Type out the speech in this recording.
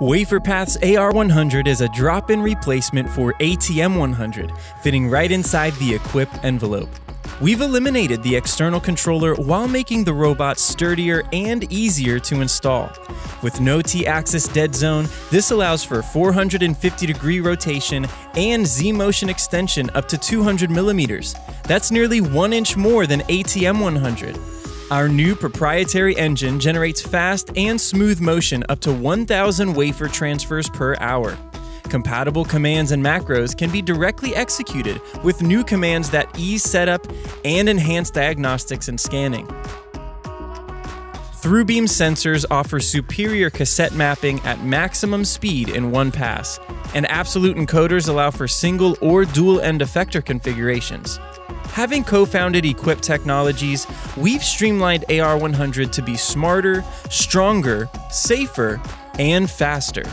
WaferPath's AR100 is a drop-in replacement for ATM100, fitting right inside the Equipe envelope. We've eliminated the external controller while making the robot sturdier and easier to install. With no T-axis dead zone, this allows for 450 degree rotation and Z-motion extension up to 200 millimeters. That's nearly one inch more than ATM 100. Our new proprietary engine generates fast and smooth motion up to 1,000 wafer transfers per hour. Compatible commands and macros can be directly executed with new commands that ease setup and enhance diagnostics and scanning. Throughbeam sensors offer superior cassette mapping at maximum speed in one pass, and absolute encoders allow for single or dual end effector configurations. Having co founded Equipe Technologies, we've streamlined AR100 to be smarter, stronger, safer, and faster.